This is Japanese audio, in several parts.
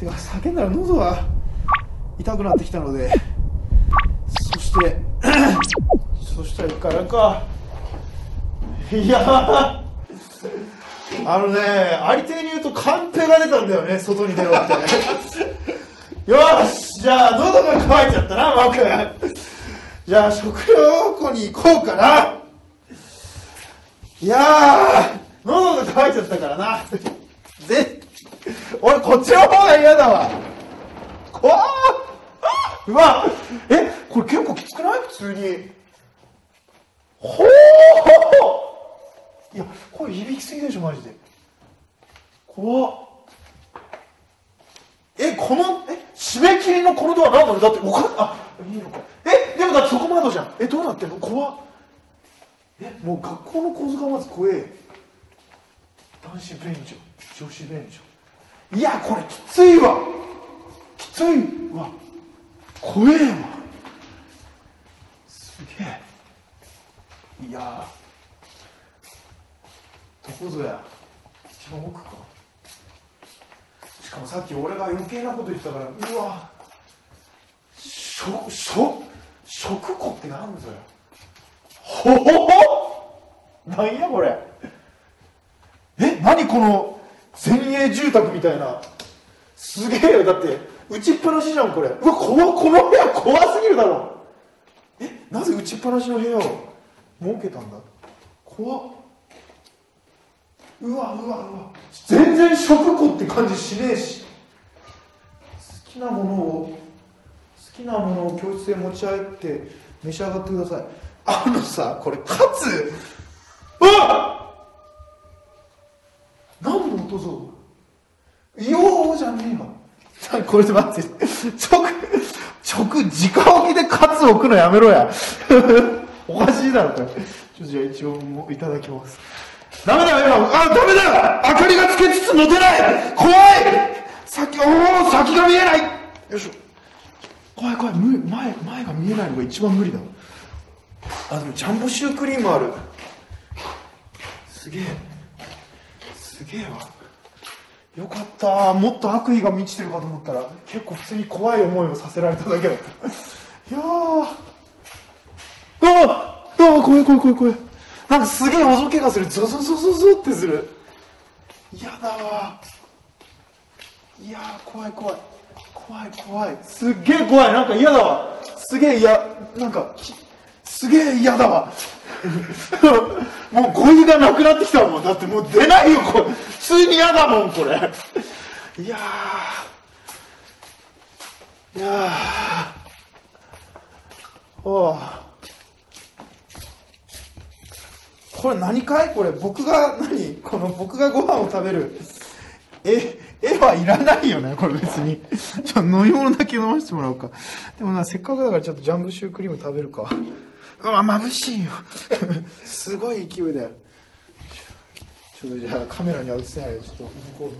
てか叫んだら喉が痛くなってきたので。そして そしたら一回なんかいやあのねありてに言うとカンペが出たんだよね外に出ろって。よしじゃあ喉が渇いちゃったなマー君じゃあ食料庫に行こうかな。いや喉が渇いちゃったからな。で 俺こっちの方が嫌だわ。怖っ。うわえこれ結構きつくない？普通に。ほういやこれ響きすぎでしょマジで。怖っ。えこのえ締め切りのこのドア何なのだっておかあいいのか。えでもだってそこ窓じゃん。えどうなってんの？怖っ。えもう学校の構図がまず怖え。男子便所女子便所。いやこれきついわ。きついわ。怖えわ。すげえ。いやどこぞや。一番奥か。しかもさっき俺が余計なこと言ってたからうわ。しょしょ食庫ってなんぞよほほほ？なんやこれ？え何この前衛住宅みたいな。すげえよ。だって打ちっぱなしじゃんこれ。うわ怖この部屋怖すぎるだろ。えなぜ打ちっぱなしの部屋を設けたんだ？怖っ。うわうわうわ。全然食庫って感じしねえし。好きなものを好きなものを教室へ持ち帰って召し上がってください。あのさこれカツうわ何の音ぞようじゃねえわ。これで待って。直直直置きでカツ置くのやめろや。おかしいだろこれ。ちょじゃあ一応もういただきます。ダメだよ今。あダメだ明かりがつけつつ持てない。怖い。先おお先が見えない。よいしょ。怖い怖い。む前前が見えないのが一番無理だあでもジャンボシュークリームある。すげえ。すげえわ。よかった。もっと悪意が満ちてるかと思ったら結構普通に怖い思いをさせられただけだった。いやー。あああ怖い怖い怖い怖いなんかすげえおぞけがする。ゾゾゾゾゾってする。嫌だわいや怖い怖い。怖い怖い。すっげえ怖い。なんか嫌だわ。すげえ嫌なんかすげえ嫌だわ。もう語彙がなくなってきたもん。だってもう出ないよこれ。普通に嫌だもんこれ。いやいやー。おこれ何かいこれ。僕が何？この僕がご飯を食べる。え絵はいらないよねこれ別に。ちょ飲み物だけ飲ませてもらおうか。でもなせっかくだからちょっとジャンボシュークリーム食べるか。わ眩しいよ。すごい勢いだよちょっとじゃあカメラには映せないよ。ちょっと向こうに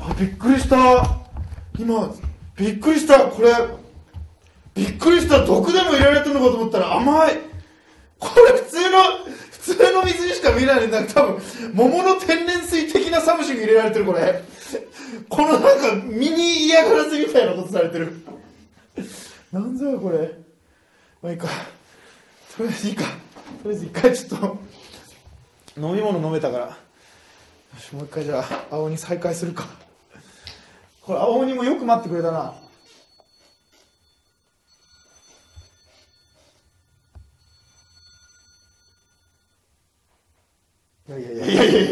あびっくりした。今びっくりした。これびっくりした。毒でも入れられてるのかと思ったら甘い。これ普通の普通の水にしか見えない多分桃の天然水的な something 入れられてるこれ。このなんかミニ嫌がらせみたいなことされてる。なんぞやこれ。まあいいか。とりあえずいいか。とりあえず一回ちょっと飲み物飲めたから。よしもう一回じゃあ青に再開するか。これ青鬼もよく待ってくれたないやいやいやい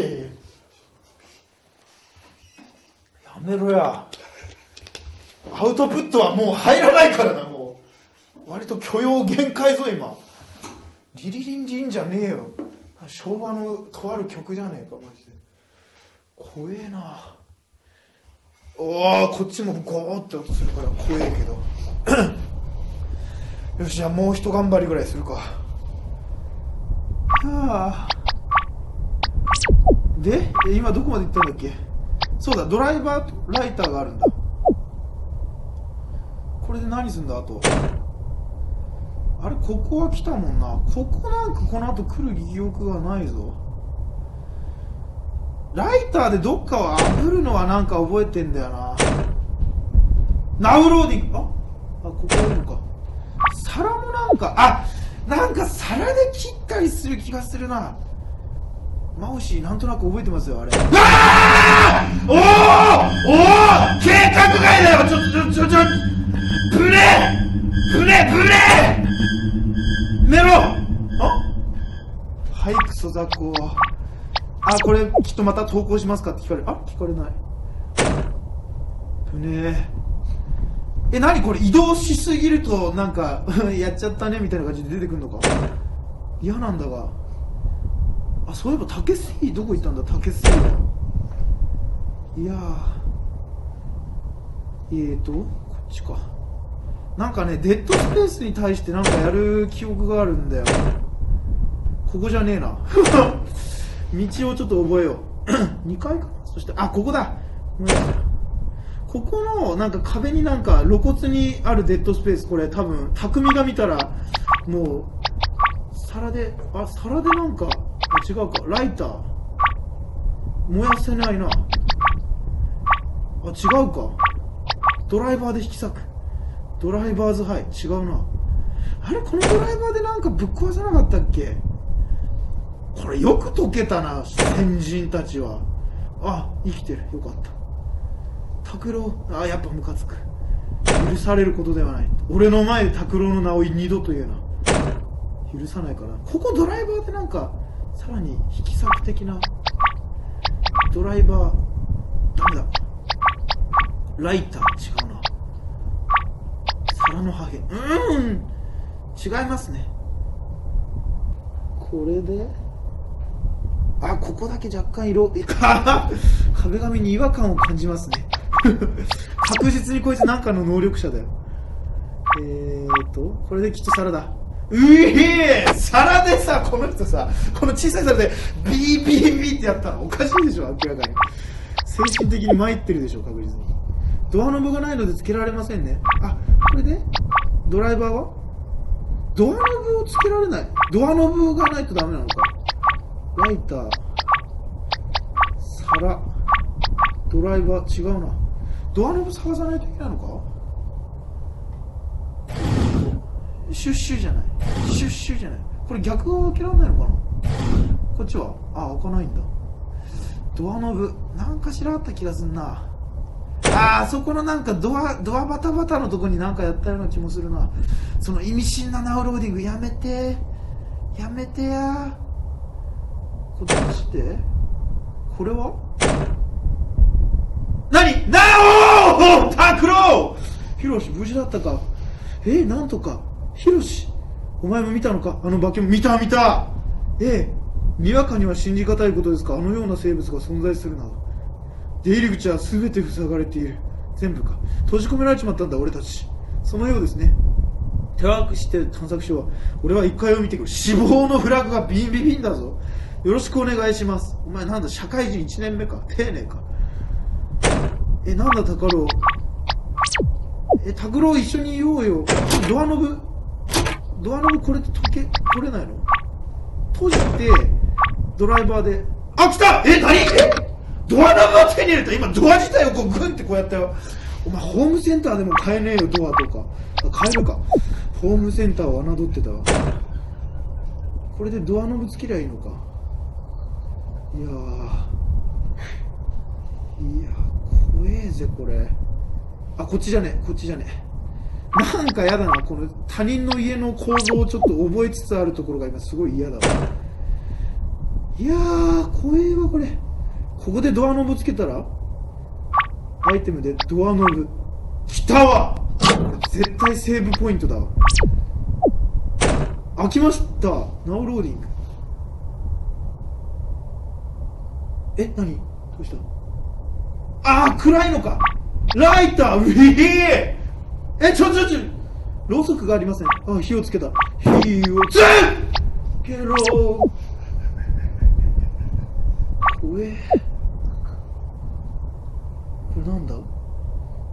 やめろやアウトプットはもう入らないからなもう割と許容限界ぞ今リリリンジンじゃねえよ昭和のとある曲じゃねえかマジで怖えなおおこっちもゴーって音するから怖えけどよしじゃあもう一頑張りぐらいするかはあで今どこまで行ったんだっけ？そうだドライバーとライターがあるんだ。これで何すんだあと。あれここは来たもんな。ここなんかこの後来る記憶がないぞ。ライターでどっかを炙るのはなんか覚えてんだよな。ナウローディングああここいるのか。皿もなんかあなんか皿で切ったりする気がするな。マウシーなんとなく覚えてますよあれ。うわー！おおおお計画外だよちょちょちょちょブレブレブレ寝ろ！あ？はいクソ雑魚。あこれきっとまた投稿しますかって聞かれる。あ聞かれない。ぶねえ何これ移動しすぎるとなんか やっちゃったねみたいな感じで出てくるのか。嫌なんだがあそういえば竹水どこ行ったんだ？竹水いやー。えーとこっちか。なんかねデッドスペースに対してなんかやる記憶があるんだよ。ここじゃねえな。道をちょっと覚えよう。2階かな？そしてあここだ。ここのなんか壁になんか露骨にあるデッドスペース。これ多分匠が見たらもう皿であ皿でなんか違うか。ライター。燃やせないな。あ違うか。ドライバーで引き裂く。ドライバーズハイ。違うな。あれこのドライバーでなんかぶっ壊さなかったっけ？これよく解けたな先人たちは。あ生きてる。よかった。拓郎あやっぱムカつく。許されることではない。俺の前で拓郎の名を二度と言うな。許さないかなここドライバーでなんかさらに引き裂く的なドライバーダメだ。ライター違うな。皿の破片うん。違いますね。これであここだけ若干色 壁紙に違和感を感じますね。確実にこいつなんかの能力者だよ。えーとこれできっと皿だ。うえー皿でさこの人さこの小さい皿でビービービーってやったのおかしいでしょ明らかに。精神的に参ってるでしょ確実に。ドアノブがないのでつけられませんね。あこれで？ドライバーは？ドアノブをつけられない。ドアノブがないとダメなのか。ライター。皿。ドライバー違うな。ドアノブ探さないといけないのか？シュッシュじゃない。シュッシュじゃない。これ逆側開けられないのかな。こっちはあ開かないんだ。ドアノブ。なんかしらあった気がすんな。ああそこのなんかドアドアバタバタのとこになんかやったような気もするな。その意味深なナウローディング。やめて。やめてや。こっちて。これは？何？なおおタクロウヒロシ無事だったか。えー、なんとか。ヒロシお前も見たのか？あの化け物。見た見た。ええ。にわかには信じがたいことですか？あのような生物が存在するなど出入り口は全て塞がれている。全部か。閉じ込められちまったんだ俺たち。そのようですね。手分して探索しよう俺は一回を見てくる。死亡のフラグがビンビビンだぞ。よろしくお願いします。お前なんだ？社会人1年目か？丁寧か？えなんだタカロウえタクロウ一緒にいようよ。ドアノブ？ドアノブこれって解け取れないの？閉じてドライバーであ来た！え何？え？ドアノブを手に入れた？今ドア自体をこうグンってこうやったよ。お前ホームセンターでも買えねえよドアとか。あ買えるか。ホームセンターを侮ってたわ。これでドアノブつけりゃいいのか。いやー。いや怖えぜこれ。あこっちじゃねえこっちじゃねえなんかやだなこの他人の家の構造をちょっと覚えつつあるところが今すごい嫌だわ。いやー怖えわこれ。ここでドアノブつけたらアイテムでドアノブ来たわ。これ絶対セーブポイントだわ。開きました。ナウローディング。え何？どうした？ああ暗いのか。ライターうえええちょちょちょろうそくがありません。あ火をつけた。火をつけろ。怖えこれなんだ？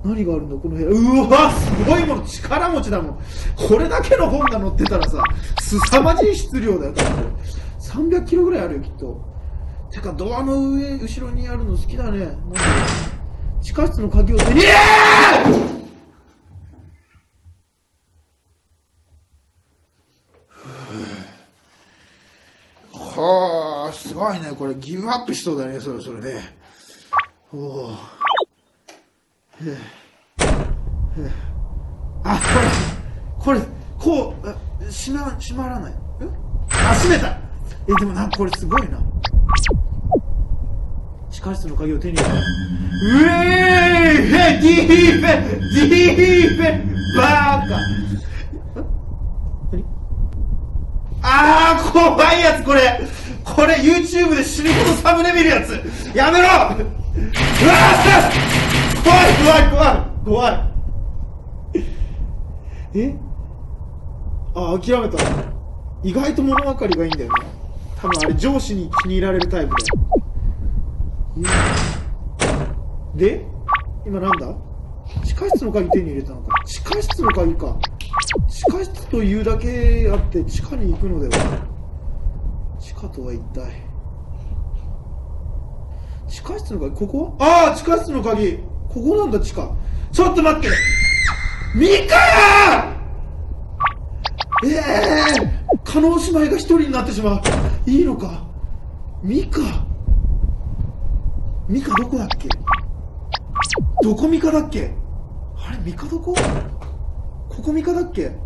何があるんだ？この部屋。うわすごいもの力持ちだもん。これだけの本が載ってたらさ凄まじい質量だよ。多分これ300キロぐらいあるよきっと。てかドアの上後ろにあるの好きだね。地下室の鍵を手に。はあすごいねこれギブアップしそうだねそろそろね。おおあこれこれこう閉ま閉まらない。え？あ閉めた。えでもなんかこれすごいな。地下室の鍵を手に入れた。うえーいディーベディーベバーカ。何？あ怖いやつこれ。これ YouTube で死ぬほどサムネ見るやつ。やめろうわー怖い怖い怖い怖い。え？あ諦めた。意外と物分かりがいいんだよね。多分あれ上司に気に入られるタイプだよ。で？今なんだ？地下室の鍵手に入れたのか。地下室の鍵か。地下室というだけあって地下に行くのでは？地下とは一体？地下室の鍵？ここああ地下室の鍵。ここなんだ地下。ちょっと待って。ミカええー、加納姉妹が一人になってしまう。いいのか？ミカ。ミカどこだっけ？どこミカだっけ？あれミカどこ？ここミカだっけ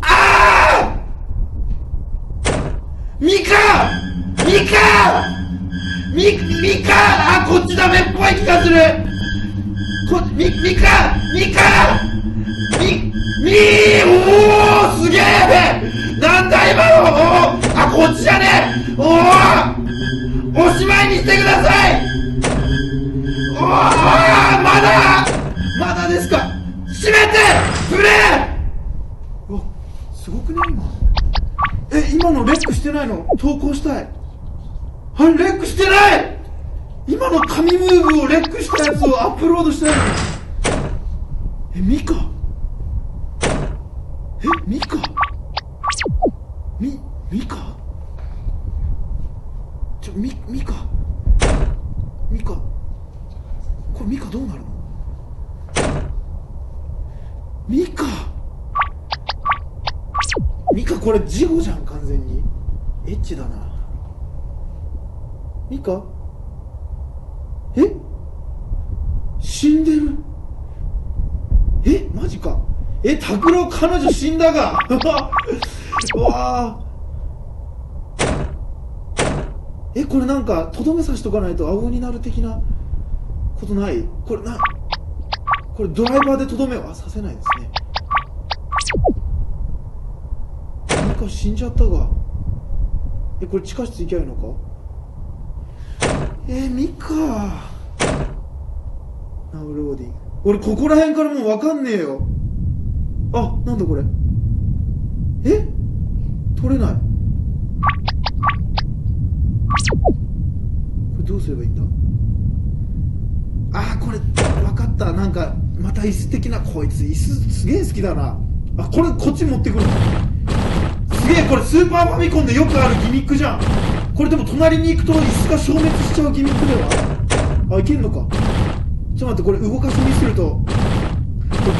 ああミカミカミミカあこっちダメっぽい気がする!こミミカミカミミおおすげえなんだ今の!おあこっちじゃねえ!おおおしまいにしてください!おおまだ!まだですか!閉めて!触れうわすごくね今え今のレックしてないの投稿したい。あれレックしてない！今の神ムーブをレックしたやつをアップロードしたいのえミカ？えミカ？ミミカ？ちょミミカ？ミカ？これミカどうなるの？ミカ？ミカこれ事後じゃんか。完全に。エッチだな。ミカえ？死んでる。え？マジか。え？拓郎彼女死んだが うわあえ？これなんかとどめさしとかないと青になる的なことない？これなこれドライバーでとどめはさせないです。ねミカ死んじゃったが。えこれ地下室行きゃいいのか？えー、ミカ。ナウローディング。俺ここら辺からもう分かんねえよ。あなんだこれ？え？取れない。これどうすればいいんだ？あーこれ分かった。なんかまた椅子的な。こいつ椅子すげえ好きだな。あこれこっち持ってくる。すげえこれスーパーファミコンでよくあるギミックじゃん。これでも隣に行くと椅子が消滅しちゃうギミックではあいけんのか。ちょっと待ってこれ動かしにすると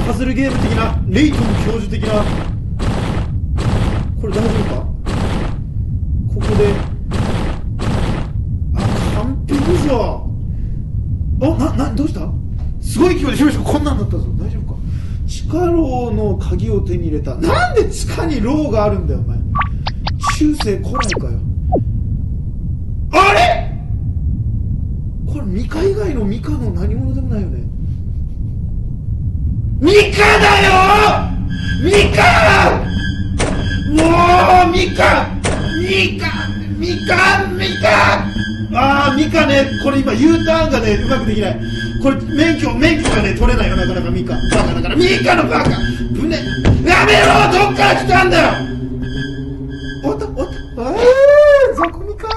パズルゲーム的なレイトン教授的な。これ大丈夫かここであ完璧ぞあななどうしたすごい勢いでしょしこんなんだったぞ大丈夫か地下牢の鍵を手に入れた。なんで地下に牢があるんだよお前。中世古来かよ。あれ？これミカ以外のミカの何者でもないよね。ミカだよ！ミカ！もうミカ！ミカ！ミカ！ミカ！ああミカね。これ今 U ターンがねうまくできない。これ免許免許がね取れないよなかなかミカバカだからミカのバカ。船やめろどっから来たんだよ。おっとおっとああザコミカ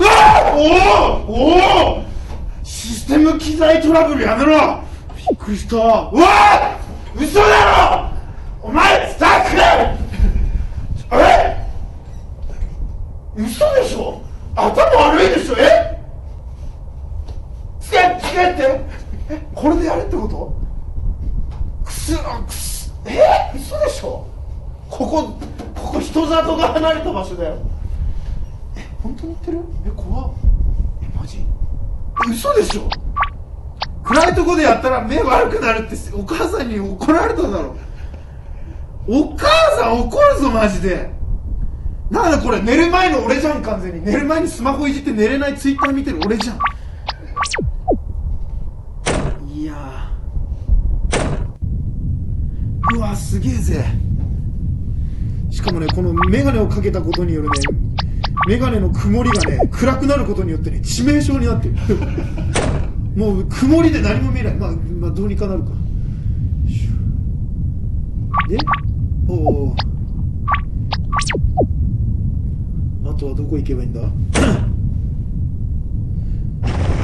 あおおおおシステム機材トラブルやめろ。びっくりした。うわ嘘だろお前スタッフえ嘘でしょ頭悪いでしょえつけつけってえこれでやれってことくすくすえ嘘でしょここここ人里が離れた場所だよ。え本当に言ってる？え怖っ。えマジ？え嘘でしょ。暗いとこでやったら目悪くなるってお母さんに怒られただろ。お母さん怒るぞマジで。なんだこれ寝る前の俺じゃん完全に。寝る前にスマホいじって寝れないツイッター見てる俺じゃん。いやー。うわすげえぜしかもねこの眼鏡をかけたことによるね眼鏡の曇りがね暗くなることによってね致命傷になってる。もう曇りで何も見えない。まあ、まあ、どうにかなるか。でおおあとはどこ行けばいいんだ？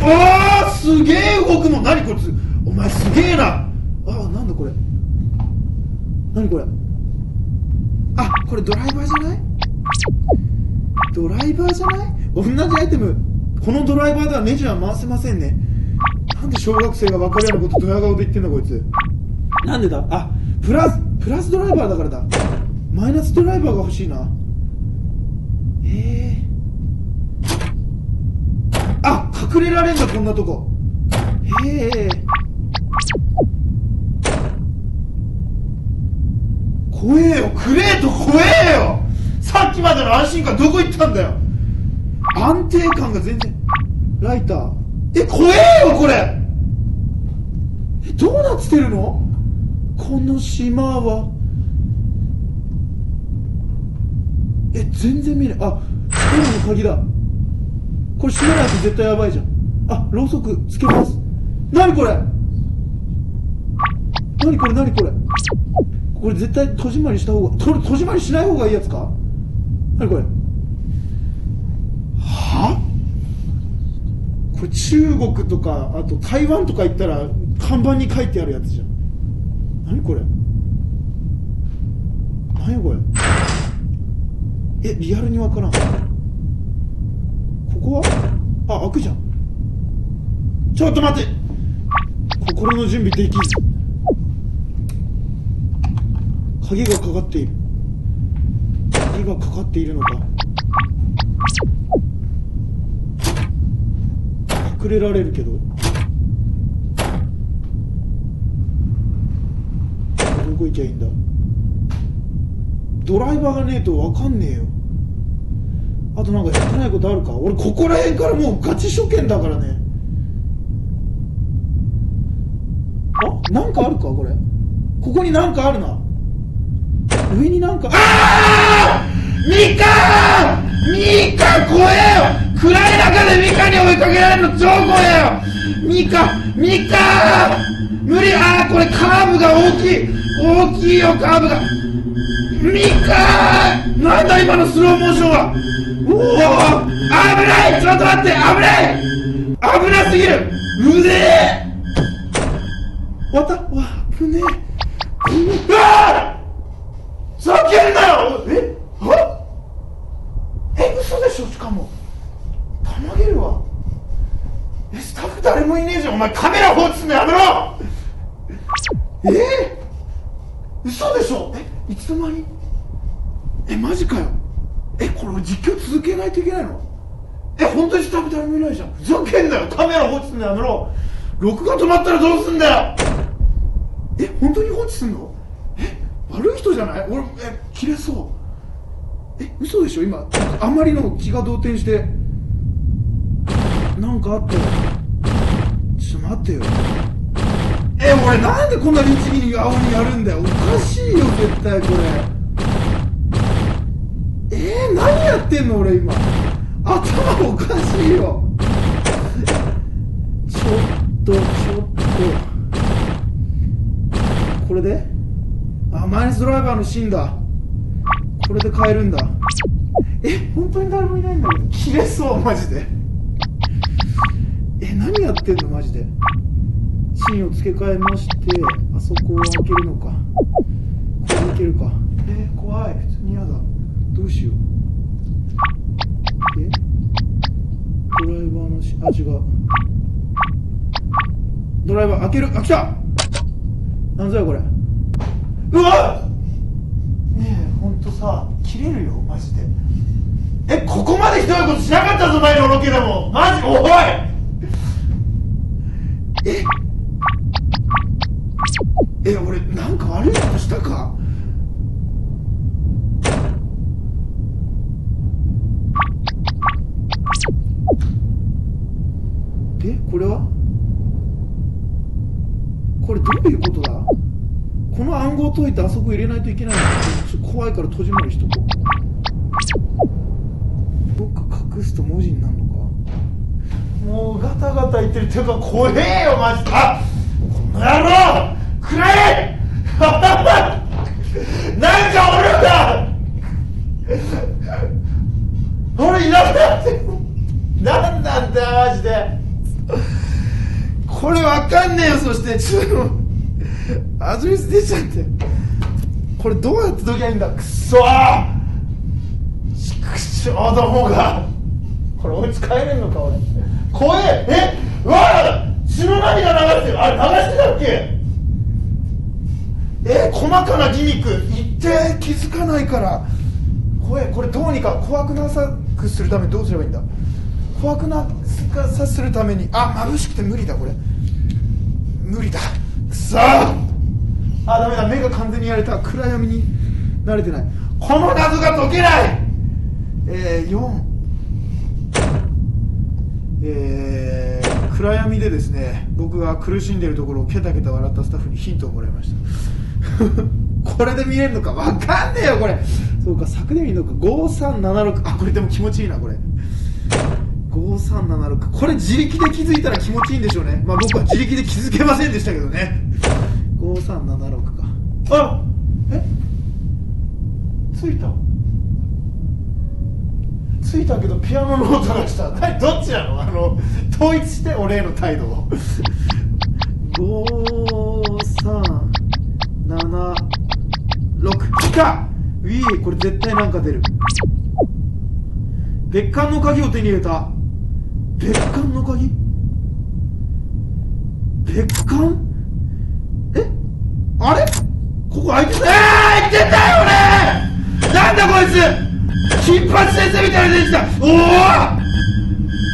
あーすげえ動くの。何こいつ。お前すげえな。あーなんだこれ。何これ。あこれドライバーじゃない？ドライバーじゃない？同じアイテム。このドライバーではネジは回せませんね。なんで小学生が分かるようなことドヤ顔で言ってんだこいつ。なんでだ？あプラスプラスドライバーだからだ。マイナスドライバーが欲しいな。ええあ隠れられんだこんなとこ。へえ怖えよクレート怖えよ。さっきまでの安心感どこ行ったんだよ。安定感が全然ライター。え怖えよこれ。えどうなってるの？この島は。え全然見えない。あトイレの鍵だ。これ閉めないと絶対やばいじゃん。あろうそくつけます。何これ？何これ？何これ？これ絶対戸締まりした方が戸締まりしない方がいいやつか？何これ？は？これ中国とかあと台湾とか行ったら看板に書いてあるやつじゃん。何これ？何やこれ？えリアルにわからん。ここは？あ開くじゃん。ちょっと待って。心の準備できず鍵がかかっている。鍵がかかっているのか。隠れられるけど。どこ行きゃいいんだ。ドライバーがねえと分かんねえよ。あとなんかやってないことあるか。俺ここら辺からもうガチ初見だからね。あなんかあるかこれ。ここになんかあるな。上になんか。ああミカミカ怖えよ。暗い中でミカに追いかけられるの超怖えよ。ミカミカ無理。ああこれカーブが大きい。大きいよカーブが。ミカなんだ今のスローモーションは。おお危ない！ちょっと待って危ない！危なすぎる！うぜえ終わったうわ危ねえうわふざけんなよ！え？は？え嘘でしょ？しかも。たまげるわ。えスタッフ誰もいねえじゃん。お前カメラ放置すんのやめろ！え？嘘でしょ？え？いつの間に？えマジかよ。えこれ実況続けないといけないの？え本当にスタッフ誰もいないじゃん。ふざけんなよ！カメラ放置すんのやめろ！録画止まったらどうすんだよ！え本当に放置すんの？悪い人じゃない？俺え切れそう。え嘘でしょ？今あまりの気が動転して。なんかあった。ちょっと待ってよ。え俺なんでこんな律儀に青にやるんだよ？おかしいよ絶対これ。えー、何やってんの？俺今。頭おかしいよ。ちょっとちょっと。これで？あマイナスドライバーのシーンだ。これで変えるんだ。え本当に誰もいないんだけど。切れそうマジで。え何やってんのマジで。芯を付け替えましてあそこを開けるのか。これでいけるか。えー、怖い。普通に嫌だ。どうしよう。え？ドライバーのしあ違う。ドライバー開ける。あ来た！なんぞやこれうわねえほんとさ切れるよマジで。えここまでひどいことしなかったぞ前のロケでも。マジおい！ええ俺なんか悪いことしたかでこれはこれどういうことだこの暗号解いてあそこ入れないといけないのちょっと怖いから閉じまりしとこう。どっか隠すと文字になるのか？もうガタガタ言ってるっていうか怖えよマジで。あこの野郎くらえ！なんかおるんだ俺いなくなってる。なんなんだよマジで。これわかんねえよそして。ちょっとアドレス出ちゃって。これどうやって解きゃいいんだ？くそー！ちくしょうどもが。これ追いつ帰れんのか俺。怖え！え？うわ血の涙流してる。あれ流してたっけ？え？細かなギミック。言って気づかないから。怖え。これどうにか怖くなさくするためにどうすればいいんだ？怖くなさするために。あ眩しくて無理だこれ。無理だ。くそあダメだ目が完全にやれた。暗闇に慣れてない。この謎が解けない。えー、4えー、暗闇でですね僕が苦しんでいるところをケタケタ笑ったスタッフにヒントをもらいました。これで見れるのかわかんねえよこれ。そうか柵で見るのか。5376あこれでも気持ちいいなこれ。5376これ自力で気づいたら気持ちいいんでしょうね。まあ僕は自力で気づけませんでしたけどね。5376か。あえ？ついた。ついたけどピアノの音がした。何 どっちなの？あの統一して俺への態度を。5376来た！ウィーこれ絶対なんか出る。別館の鍵を手に入れた別館の鍵？別館？え？あれ？ここ開いてたえいてたよ俺なんだこいつ！金八先生みたいな出てきたおお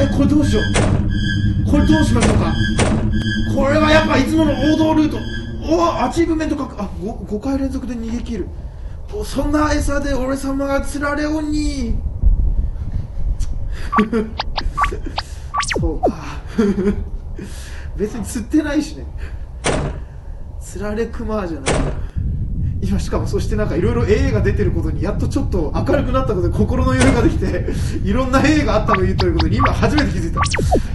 えこれどうしよう？これどうしましょうか？これはやっぱいつもの王道ルート。おおアチーブメントかあ 5, 5回連続で逃げ切る。おそんな餌で俺様が釣られおんにそうか。別に釣ってないしね。釣られクマじゃない。今しかもそしてなんかいろいろ AA が出てることにやっとちょっと明るくなったことで心の余裕ができていろんな AA があったというということに今初めて気づいた。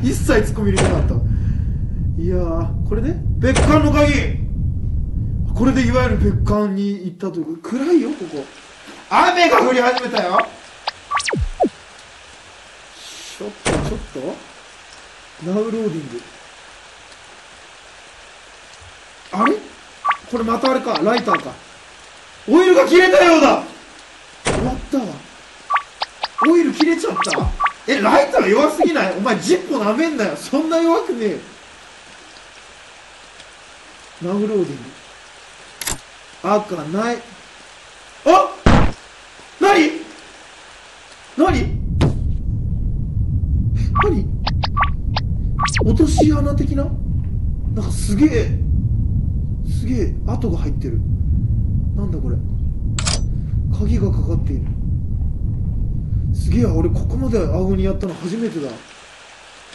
一切突っ込み入れなかった。いやーこれね別館の鍵。これでいわゆる別館に行ったという。暗いよここ。雨が降り始めたよ。ちょっとちょっと？ナウローディング。あれ？これまたあれか。ライターか。オイルが切れたようだ。終わったわ。オイル切れちゃった？えライター弱すぎない？お前10個なめんなよ。そんな弱くねえナウローディング。赤ない。あ？何？何？何？落とし穴的な？なんかすげえすげえ跡が入ってる。なんだこれ。鍵がかかっている。すげえ俺ここまで顎にやったの初めてだ。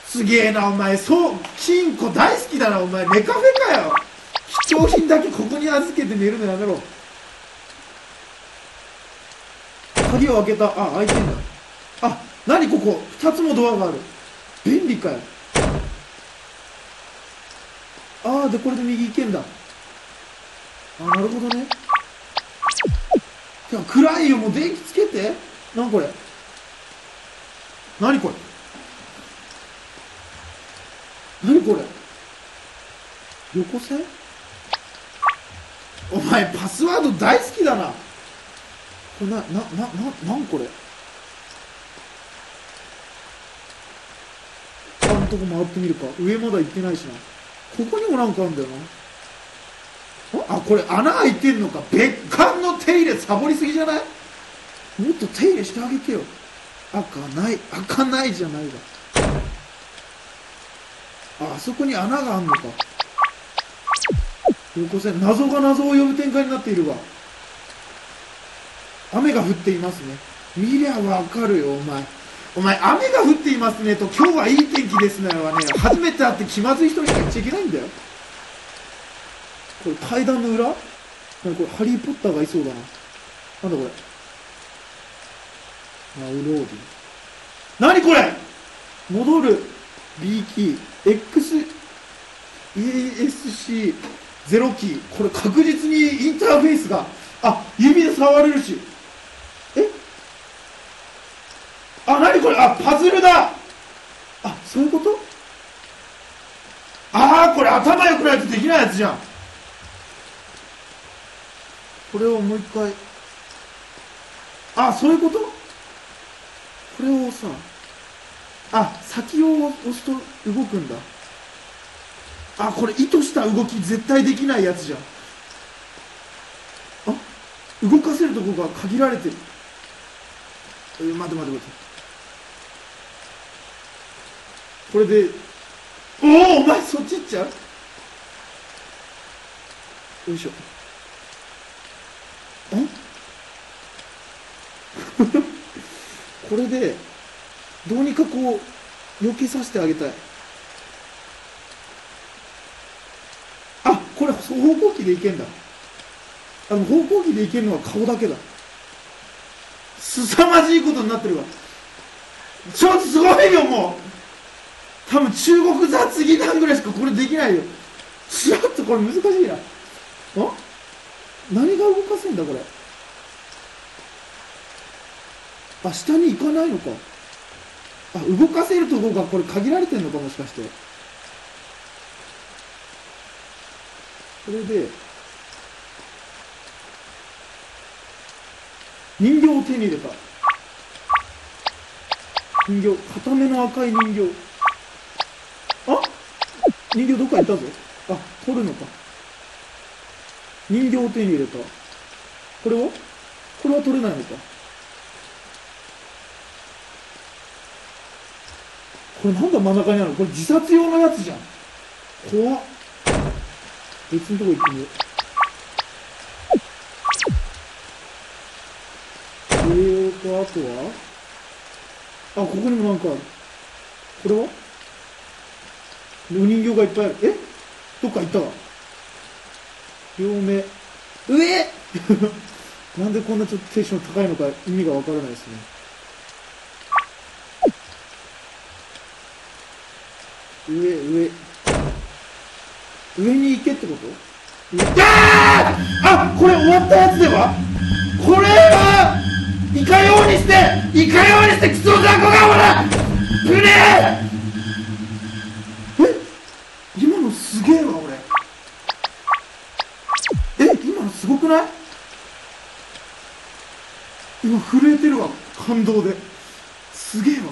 すげえなお前。そう金庫大好きだなお前。ネカフェかよ。貴重品だけここに預けて寝るのやめろ。鍵を開けた。あ開いてんだ。あ何ここ。2つもドアがある。便利かよ。ああでこれで右行けんだ。あなるほどね。てか暗いよもう電気つけて。なこれ。何これ。何これ。横線？お前パスワード大好きだな。これなななななんこれ。あんとこ回ってみるか。上まだ行ってないしな。ここにもなんかあるんだよな。あこれ穴開いてんのか。別館の手入れサボりすぎじゃない？もっと手入れしてあげてよ。開かない開かないじゃないわ。ああそこに穴があんのか。横線謎が謎を呼ぶ展開になっているわ。雨が降っていますね。見りゃわかるよお前。お前雨が降っていますねと今日はいい天気ですねはね。初めて会って気まずい人にしか言っちゃいけないんだよ。これ階段の裏？なんかこれハリー・ポッターがいそうだな。なんだこれ？ナウローディ何これ？戻る。B キー。X ESC ゼロキー。これ確実にインターフェースが。あ指で触れるしえあこれあパズルだ。あそういうこと？ああこれ頭良くないとできないやつじゃん。これをもう一回。あそういうこと？これをさあ先を押すと動くんだ。あこれ意図した動き絶対できないやつじゃん。あ？動かせるとこが限られてる。え待て待て待て。これでおおお前そっち行っちゃう？よいしょ。ん これでどうにかこう避けさせてあげたい。あこれ方向機でいけんだ。あの方向機でいけるのは顔だけだ。すさまじいことになってるわ。ちょっとすごいよもう。多分中国雑技団ぐらいしかこれできないよ。ちょっとこれ難しいな。あ？何が動かせんだこれ？あ下に行かないのか。あ動かせるところがこれ限られてんのかもしかして。それで人形を手に入れた。人形固めの赤い人形。あ人形どっか行ったぞ。あ取るのか。人形を手に入れた。これはこれは取れないのか。これなんだ真ん中にあるの？これ自殺用のやつじゃん。怖っ。別のとこ行ってみよう。えーとあとは？あここにもなんかある。これは？お人形がいっぱいある。え？どっか行ったわ。両目。上？なんでこんなちょっとテンション高いのか意味がわからないですね。上上。上に行けってこと？ああこれ終わったやつでは？これはいかようにしていかようにしてクソ雑魚がほらぶねええ今のすげえわ俺え今のすごくない？今震えてるわ感動で。すげえわ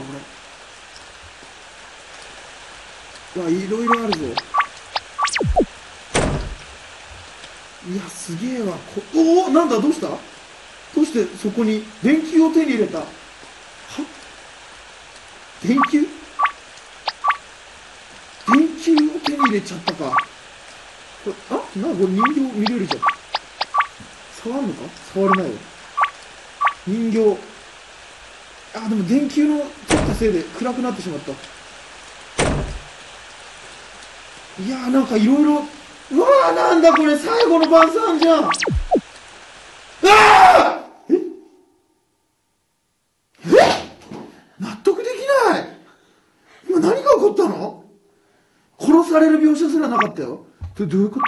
俺。わいろいろあるぞ。いやすげえわ。こおおなんだどうした？どうしてそこに電球を手に入れた？は？電球？電球を手に入れちゃったか。これあ？なんかこれ人形見れるじゃん。触るのか？触れないよ。人形。あでも電球のちょっとせいで暗くなってしまった。いやーなんかいろいろうわーなんだこれ。最後の晩餐じゃん。うわあえ？え？納得できない。今何が起こったの？殺される描写すらなかったよ。どどういうこと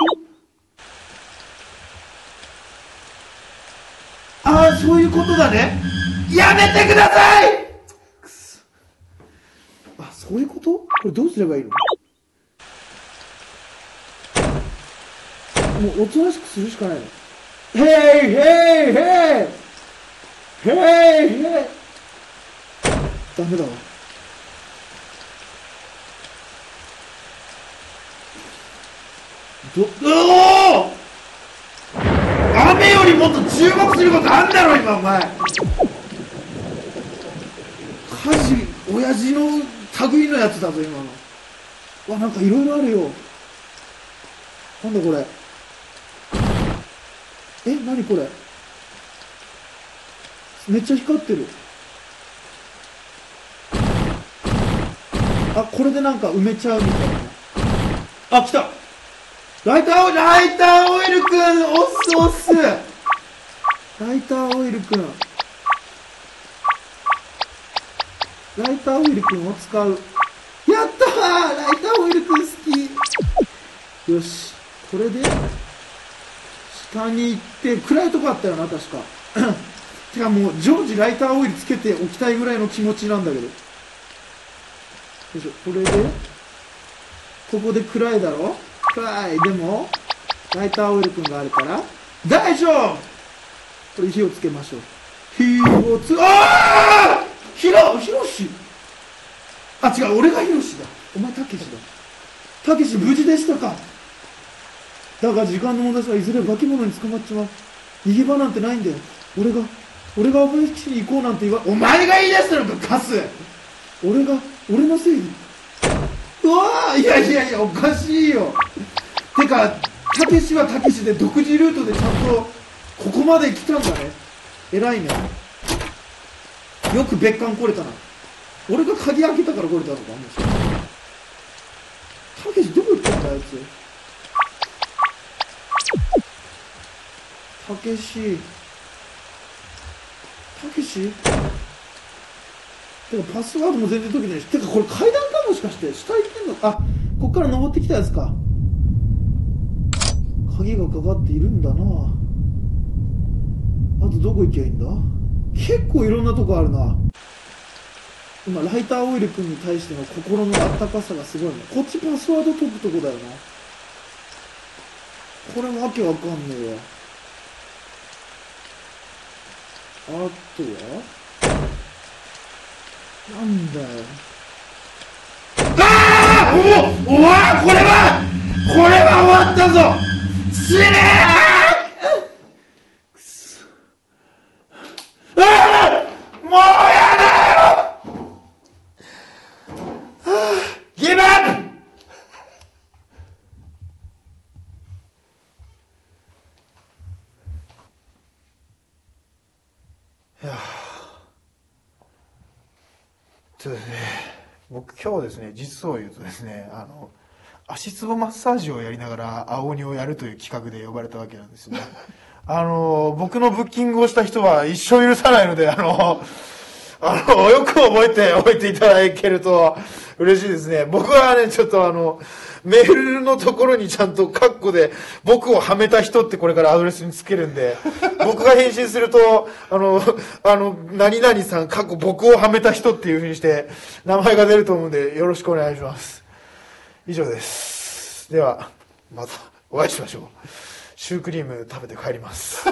ああそういうことだね。やめてください！あそういうこと？これどうすればいいの？もうおとなしくするしかないの。ヘイヘイヘイ！ヘイヘイ！ダメだわ。ど、おお雨よりもっと注目することあんだろ今お前火事親父の類のやつだぞ今の。わなんかいろいろあるよ。なんだこれ？え何これ？めっちゃ光ってる。あこれでなんか埋めちゃうみたいな。あ来た。ライターオイルライターオイルくん押す押す。ライターオイルくんライターオイルくんを使う。やったー！ライターオイルくん好き。よし。これで下に行って暗いとこあったよな確か。てかもう常時ライターオイルつけておきたいぐらいの気持ちなんだけど。よいしょ。これでここで暗いだろ？暗い。でもライターオイルくんがあるから。大丈夫！これ火をつけましょう。火をつああひろひろし！あ違う俺がひろしだ。お前たけしだ。たけし無事でしたか？だが時間の問題さいずれ化け物に捕まっちまう。逃げ場なんてないんだよ。俺が俺がお前基地に行こうなんて言わお前が言い出したのかカス。俺が俺のせいにうわー！いやいやいやおかしいよ。てかたけしはたけしで独自ルートでちゃんとここまで来たんだね。偉いね。よく別館来れたな。俺が鍵開けたから来れたのかもしれないたけしどこ行ったんだあいつ。たけし。たけし？てかパスワードも全然解けないし。てかこれ階段かもしかして。下行ってんの？あこっから登ってきたやつか。鍵がかかっているんだな。あとどこ行きゃいいんだ？結構いろんなとこあるな。今ライターオイル君に対しての心のあったかさがすごいねこっちパスワード解くとこだよな。これわけわかんねえわ。あとは？なんだよ。ああおおわこれはこれは終わったぞ。死ねーくそああもうやだよギブアップちょっとですね、僕今日ですね、実を言うとですね、あの、足つぼマッサージをやりながら青鬼をやるという企画で呼ばれたわけなんですね。あの、僕のブッキングをした人は一生許さないので、あの、あの、よく覚えておいていただけると嬉しいですね。僕はね、ちょっとあの、メールのところにちゃんとカッコで、僕をはめた人ってこれからアドレスにつけるんで、僕が返信すると、あの、あの、何々さん、過去僕をはめた人っていうふうにして、名前が出ると思うんで、よろしくお願いします。以上です。では、またお会いしましょう。シュークリーム食べて帰ります。